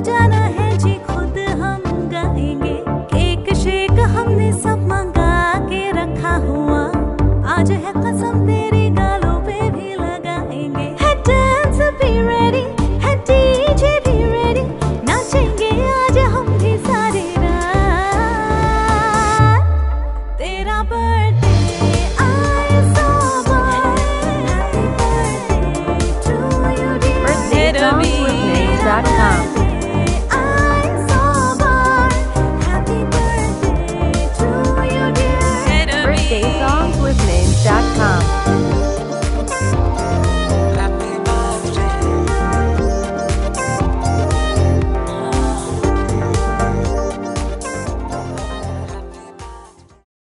जाना है जी, खुद हम गाएँगे। हमने सब मंगा के रखा हुआ। आज है कसम तेरी